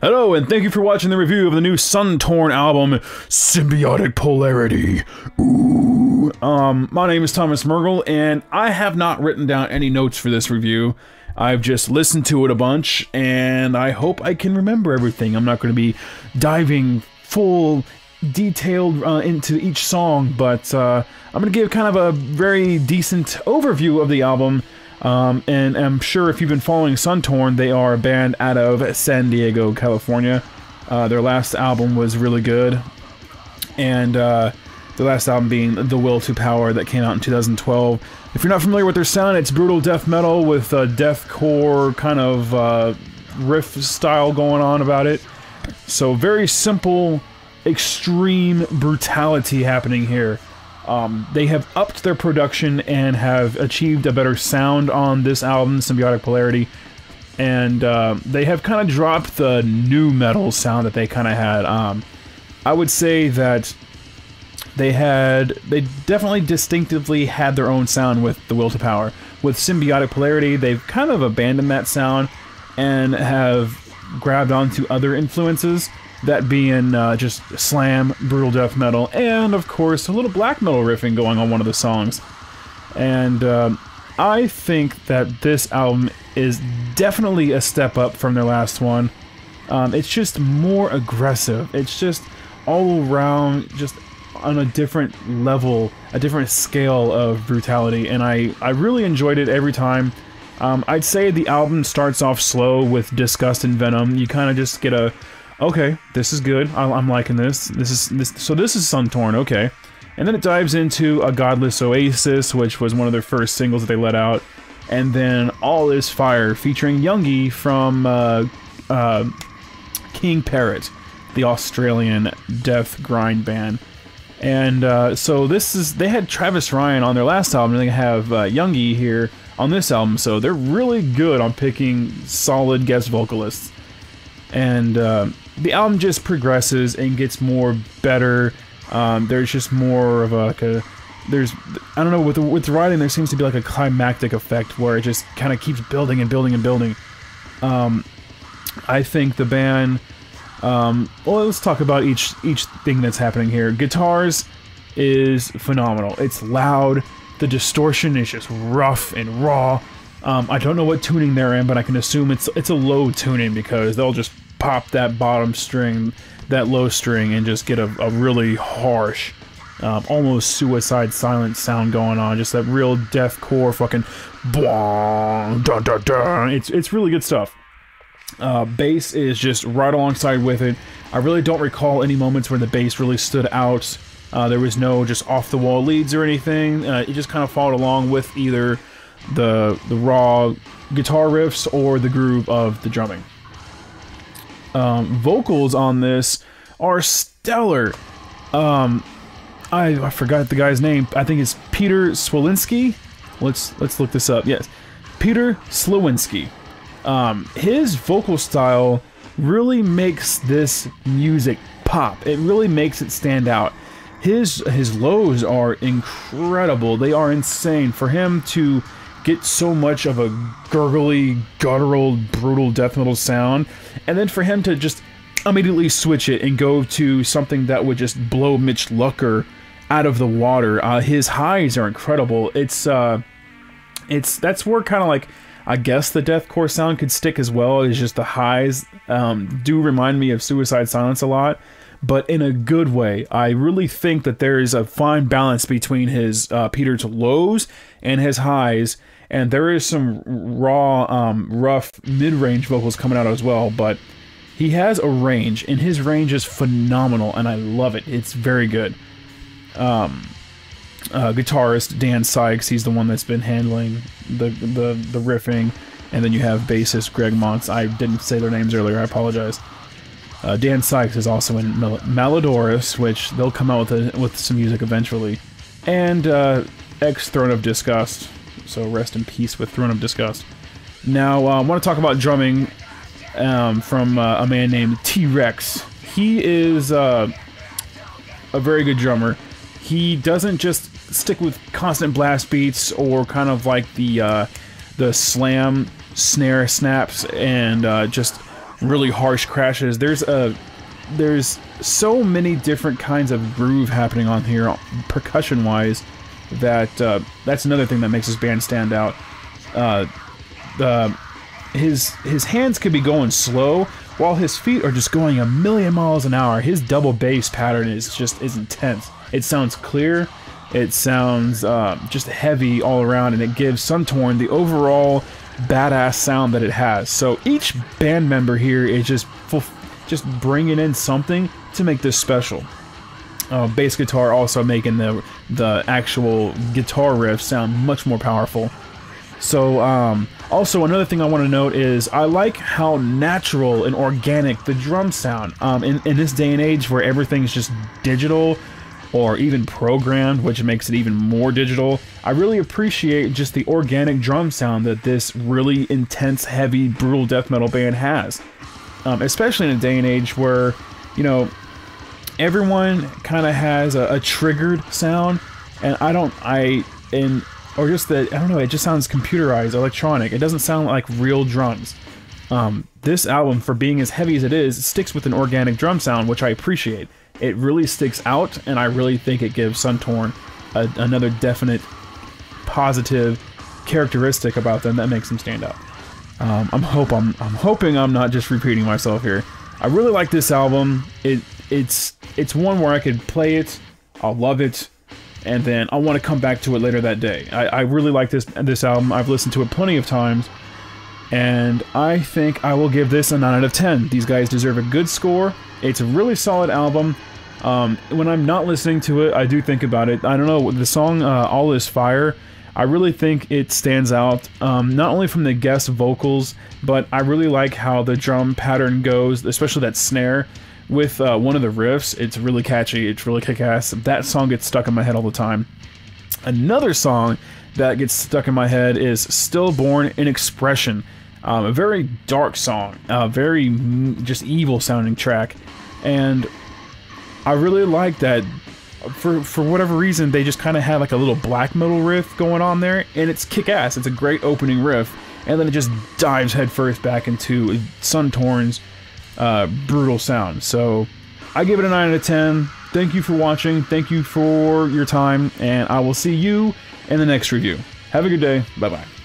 Hello, and thank you for watching the review of the new Suntorn album, Symbiotic Polarity. Ooh. Um, my name is Thomas Mergel, and I have not written down any notes for this review. I've just listened to it a bunch, and I hope I can remember everything. I'm not going to be diving full, detailed uh, into each song, but uh, I'm going to give kind of a very decent overview of the album um, and I'm sure if you've been following Suntorn, they are a band out of San Diego, California. Uh, their last album was really good, and uh, the last album being The Will to Power that came out in 2012. If you're not familiar with their sound, it's brutal death metal with a deathcore kind of uh, riff style going on about it. So very simple, extreme brutality happening here. Um, they have upped their production and have achieved a better sound on this album, Symbiotic Polarity. And uh, they have kind of dropped the nu metal sound that they kind of had. Um, I would say that they had, they definitely distinctively had their own sound with The Will to Power. With Symbiotic Polarity, they've kind of abandoned that sound and have grabbed onto other influences that being uh, just slam, brutal death metal, and of course a little black metal riffing going on one of the songs. And uh, I think that this album is definitely a step up from their last one. Um, it's just more aggressive. It's just all around, just on a different level, a different scale of brutality, and I, I really enjoyed it every time. Um, I'd say the album starts off slow with Disgust and Venom. You kind of just get a okay, this is good. I'm liking this. This is this. So this is Suntorn. Okay, and then it dives into a Godless Oasis, which was one of their first singles that they let out, and then All Is Fire, featuring Youngy from uh, uh, King Parrot, the Australian death grind band. And uh, so this is they had Travis Ryan on their last album, and they have uh, Youngy here on this album. So they're really good on picking solid guest vocalists. And uh, the album just progresses and gets more better. Um, there's just more of a, like a there's I don't know with the, with the writing there seems to be like a climactic effect where it just kind of keeps building and building and building. Um, I think the band. Um, well, let's talk about each each thing that's happening here. Guitars is phenomenal. It's loud. The distortion is just rough and raw. Um, I don't know what tuning they're in, but I can assume it's it's a low tuning because they'll just pop that bottom string, that low string, and just get a, a really harsh, um, almost Suicide Silence sound going on. Just that real deathcore fucking dun dun dun. It's it's really good stuff. Uh, bass is just right alongside with it. I really don't recall any moments where the bass really stood out. Uh, there was no just off the wall leads or anything. Uh, it just kind of followed along with either the the raw guitar riffs or the groove of the drumming um, vocals on this are stellar. Um, I, I forgot the guy's name. I think it's Peter Swilinski. Let's let's look this up. Yes, Peter Slowinski. Um, his vocal style really makes this music pop. It really makes it stand out. His his lows are incredible. They are insane for him to get so much of a gurgly, guttural, brutal death metal sound, and then for him to just immediately switch it and go to something that would just blow Mitch Lucker out of the water. Uh, his highs are incredible. It's uh, it's that's where kind of like I guess the deathcore sound could stick as well. Is just the highs um, do remind me of Suicide Silence a lot, but in a good way. I really think that there is a fine balance between his uh, Peter's lows and his highs, and there is some raw, um, rough mid-range vocals coming out as well. But he has a range, and his range is phenomenal, and I love it. It's very good. Um, uh, guitarist Dan Sykes, he's the one that's been handling the the the riffing, and then you have bassist Greg Montz. I didn't say their names earlier. I apologize. Uh, Dan Sykes is also in Mal- Malodorous, which they'll come out with a, with some music eventually, and uh, ex Throne of Disgust. So rest in peace with Throne of Disgust. Now, uh, I want to talk about drumming um, from uh, a man named T Rex. He is uh, a very good drummer. He doesn't just stick with constant blast beats or kind of like the uh, the slam snare snaps and just really harsh crashes. There's a there's so many different kinds of groove happening on here, percussion wise, that uh, that's another thing that makes this band stand out. Uh, the his his hands could be going slow while his feet are just going a million miles an hour. His double bass pattern is just is intense. It sounds clear. It sounds uh, just heavy all around, and it gives Suntorn the overall badass sound that it has. So each band member here is just full, just bringing in something to make this special. Uh, bass guitar also making the the actual guitar riff sound much more powerful. So um, also another thing I want to note is I like how natural and organic the drums sound. Um, in, in this day and age where everything's just digital or even programmed, which makes it even more digital. I really appreciate just the organic drum sound that this really intense, heavy, brutal death metal band has. Um, especially in a day and age where, you know, everyone kind of has a, a, triggered sound, and I don't, I, and, or just that, I don't know, it just sounds computerized, electronic. It doesn't sound like real drums. Um, this album, for being as heavy as it is, sticks with an organic drum sound, which I appreciate it really sticks out, and I really think it gives Suntorn a, another definite positive characteristic about them that makes them stand out. Um, I'm hope I'm I'm hoping I'm not just repeating myself here. I really like this album. It it's it's one where I could play it, I'll love it, and then I want to come back to it later that day. I, I really like this this album. I've listened to it plenty of times, and I think I will give this a 9 out of 10. These guys deserve a good score. It's a really solid album. Um, when I'm not listening to it, I do think about it. I don't know, the song uh, All Is Fire, I really think it stands out, um, not only from the guest vocals, but I really like how the drum pattern goes, especially that snare. With uh, one of the riffs, it's really catchy, it's really kick ass. That song gets stuck in my head all the time. Another song that gets stuck in my head is Stillborn in Expression. Um, a very dark song, a very just evil sounding track. And I really like that. For for whatever reason, they just kind of have like a little black metal riff going on there, and it's kick ass. It's a great opening riff, and then it just dives headfirst back into Suntorn's uh, brutal sound. So I give it a 9 out of 10. Thank you for watching. Thank you for your time, and I will see you in the next review. Have a good day. Bye bye.